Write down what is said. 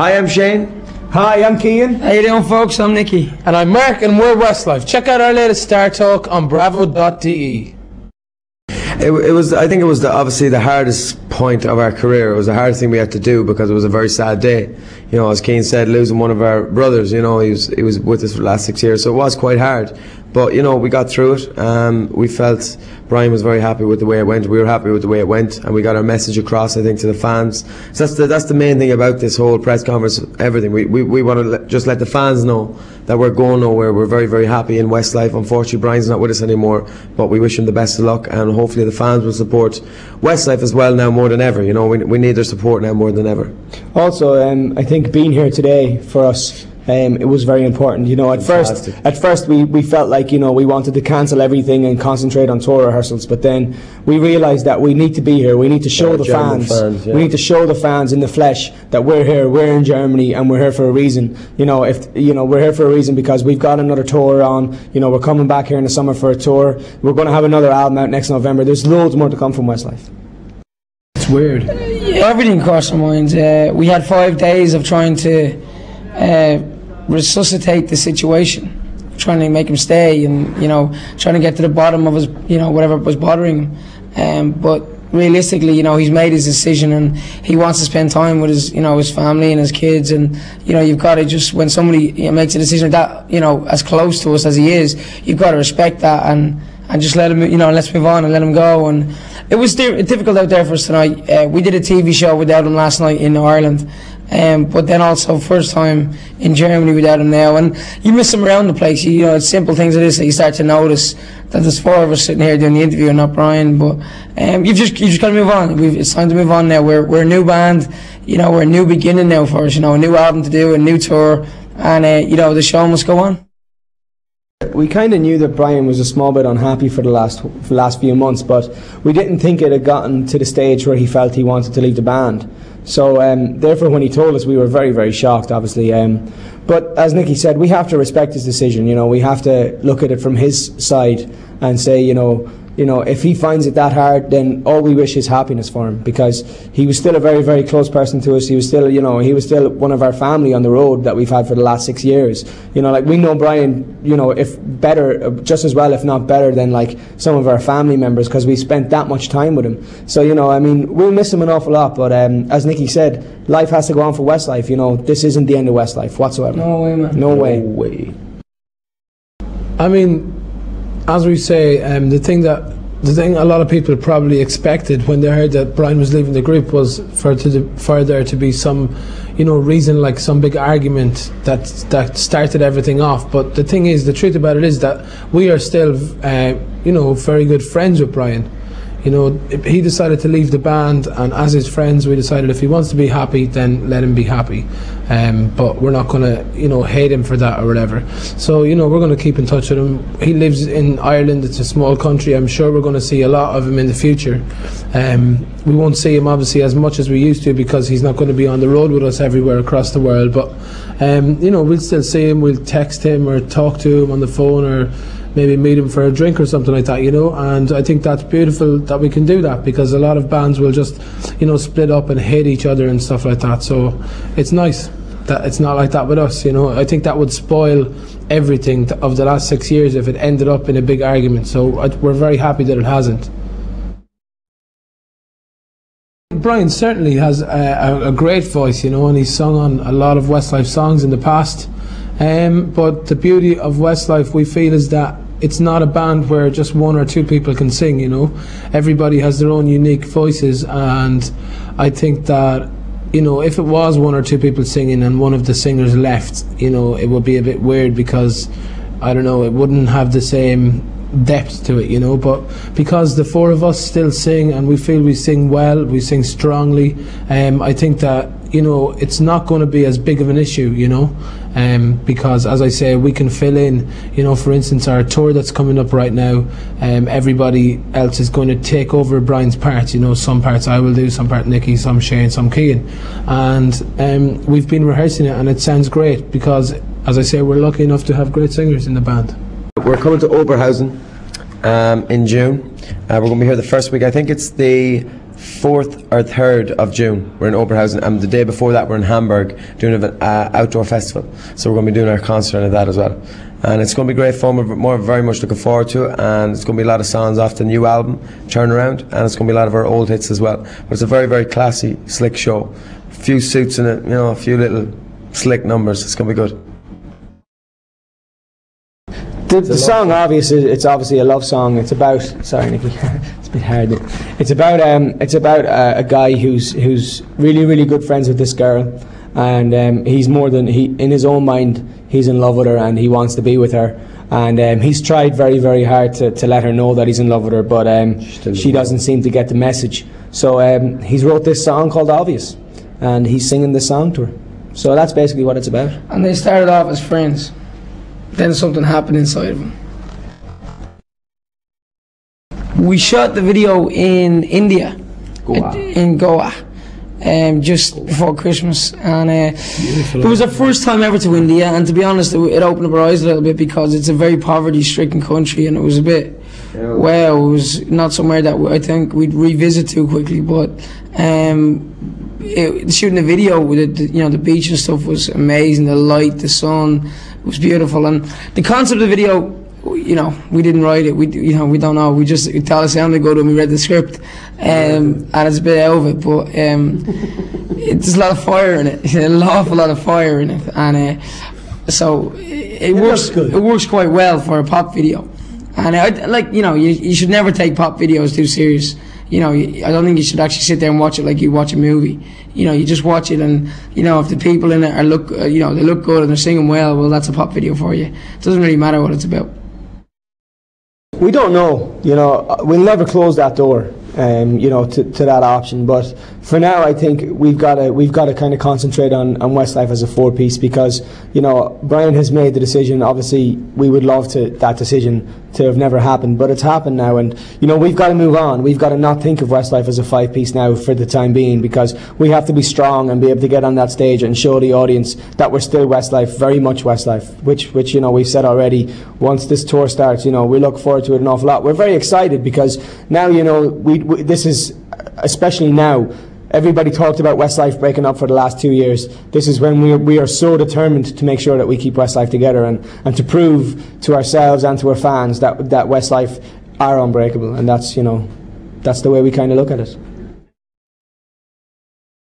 Hi, I'm Shane. Hi, I'm Kian. How you doing, folks? I'm Nicky. And I'm Mark, and we're Westlife. Check out our latest Star Talk on bravo.de. It, it was, I think it was the, obviously the hardest point of our career. It was the hardest thing we had to do because it was a very sad day. You know, as Kian said, losing one of our brothers, you know, he was, he was with us for the last six years, so it was quite hard. But, you know, we got through it. Um, we felt Brian was very happy with the way it went. We were happy with the way it went, and we got our message across, I think, to the fans. So that's the, that's the main thing about this whole press conference, everything. We, we, we want to let, just let the fans know that we're going nowhere. We're very, very happy in Westlife. Unfortunately, Brian's not with us anymore, but we wish him the best of luck, and hopefully the fans will support Westlife as well now more than ever. You know, we, we need their support now more than ever. Also, um, I think being here today for us um, it was very important. You know, at Fantastic. first, at first we, we felt like you know we wanted to cancel everything and concentrate on tour rehearsals, but then we realised that we need to be here. We need to show the fans. fans yeah. We need to show the fans in the flesh that we're here. We're in Germany and we're here for a reason. You know, if you know we're here for a reason because we've got another tour on. You know, we're coming back here in the summer for a tour. We're going to have another album out next November. There's loads more to come from Westlife. Weird. Everything crossed our minds. Uh, we had five days of trying to. Uh, resuscitate the situation, trying to make him stay, and you know, trying to get to the bottom of his, you know, whatever was bothering him. Um, but realistically, you know, he's made his decision and he wants to spend time with his, you know, his family and his kids. And, you know, you've got to just, when somebody you know, makes a decision that, you know, as close to us as he is, you've got to respect that and, and just let him, you know, let's move on and let him go. And it was di- difficult out there for us tonight. Uh, we did a TV show without him last night in Ireland. Um, but then also first time in Germany without him now, and you miss him around the place. You, you know, it's simple things like this that you start to notice that there's four of us sitting here doing the interview and not Brian. But um, you've just you just got to move on. We've, it's time to move on now. We're we're a new band. You know, we're a new beginning now for us. You know, a new album to do, a new tour, and uh, you know the show must go on. We kind of knew that Brian was a small bit unhappy for the last for the last few months, but we didn't think it had gotten to the stage where he felt he wanted to leave the band. So um, therefore, when he told us, we were very, very shocked, obviously. Um, but as Nicky said, we have to respect his decision. You know, we have to look at it from his side and say, you know, you know, if he finds it that hard, then all we wish is happiness for him because he was still a very, very close person to us. He was still, you know, he was still one of our family on the road that we've had for the last six years. You know, like we know Brian, you know, if better, just as well, if not better than like some of our family members because we spent that much time with him. So, you know, I mean, we'll miss him an awful lot. But um, as Nicky said, life has to go on for Westlife. You know, this isn't the end of Westlife whatsoever. No way, man. No, way. no way. way. I mean, as we say, um, the thing that the thing a lot of people probably expected when they heard that Brian was leaving the group was for to for there to be some, you know, reason like some big argument that that started everything off. But the thing is, the truth about it is that we are still, uh, you know, very good friends with Brian you know, he decided to leave the band, and as his friends, we decided if he wants to be happy, then let him be happy. Um, but we're not going to, you know, hate him for that or whatever. So, you know, we're going to keep in touch with him. He lives in Ireland, it's a small country. I'm sure we're going to see a lot of him in the future. Um, we won't see him obviously as much as we used to because he's not going to be on the road with us everywhere across the world. But, um, you know, we'll still see him, we'll text him or talk to him on the phone or maybe meet him for a drink or something like that, you know. And I think that's beautiful that we can do that because a lot of bands will just, you know, split up and hate each other and stuff like that. So it's nice that it's not like that with us, you know. I think that would spoil everything of the last six years if it ended up in a big argument. So I, we're very happy that it hasn't. Brian certainly has a, a, great voice, you know, and he's sung on a lot of Westlife songs in the past. Um, but the beauty of Westlife, we feel, is that it's not a band where just one or two people can sing. You know, everybody has their own unique voices, and I think that you know if it was one or two people singing and one of the singers left, you know, it would be a bit weird because I don't know, it wouldn't have the same depth to it, you know. But because the four of us still sing and we feel we sing well, we sing strongly, um, I think that you know it's not going to be as big of an issue, you know, um, because as I say, we can fill in. You know, for instance, our tour that's coming up right now, um, everybody else is going to take over Brian's part. You know, some parts I will do, some part Nicky, some Shane, some Kian, and um, we've been rehearsing it, and it sounds great because, as I say, we're lucky enough to have great singers in the band. We're coming to Oberhausen um, in June. Uh, we're going to be here the first week. I think it's the 4th or 3rd of June. We're in Oberhausen, and the day before that, we're in Hamburg doing an uh, outdoor festival. So we're going to be doing our concert at that as well. And it's going to be great fun. We're more, very much looking forward to it, and it's going to be a lot of songs off the new album, Turnaround, and it's going to be a lot of our old hits as well. But it's a very, very classy, slick show. A few suits in it, you know, a few little slick numbers. It's going to be good. The, the song, obviously, it's obviously a love song. It's about. Sorry, Nicky, it's a bit hard. It's about um, it's about uh, a guy who's who's really really good friends with this girl, and um, he's more than he in his own mind he's in love with her and he wants to be with her. And um, he's tried very very hard to, to let her know that he's in love with her, but um, she doesn't seem to get the message. So um, he's wrote this song called Obvious, and he's singing this song to her. So that's basically what it's about. And they started off as friends. Then something happened inside of him. We shot the video in India, Goa. in Goa, um, just before Christmas, and uh, it was our first time ever to India. And to be honest, it, it opened up our eyes a little bit because it's a very poverty-stricken country, and it was a bit. Well, it was not somewhere that I think we'd revisit too quickly, but um, it, shooting the video with the, you know the beach and stuff was amazing. The light, the sun, it was beautiful, and the concept of the video. You know, we didn't write it. We, you know, we don't know. We just tell us to go to we read the script, um, and it's a bit out of it. But um, it, there's a lot of fire in it. an awful lot of fire in it, and uh, so it, it works. It works quite well for a pop video. And I, like you know, you, you should never take pop videos too serious you know, I don't think you should actually sit there and watch it like you watch a movie. You know, you just watch it, and you know, if the people in it are look, uh, you know, they look good and they're singing well, well, that's a pop video for you. It doesn't really matter what it's about. We don't know. You know, we'll never close that door. Um, you know, to, to that option. But for now, I think we've got to we've got to kind of concentrate on, on Westlife as a four piece because you know Brian has made the decision. Obviously, we would love to that decision to have never happened, but it's happened now, and you know we've got to move on. We've got to not think of Westlife as a five piece now for the time being because we have to be strong and be able to get on that stage and show the audience that we're still Westlife, very much Westlife. Which which you know we've said already. Once this tour starts, you know we look forward to it an awful lot. We're very excited because now you know we, we this is especially now everybody talked about Westlife breaking up for the last two years. This is when we are, we are so determined to make sure that we keep Westlife together and, and to prove to ourselves and to our fans that, that Westlife are unbreakable. And that's, you know, that's the way we kind of look at it.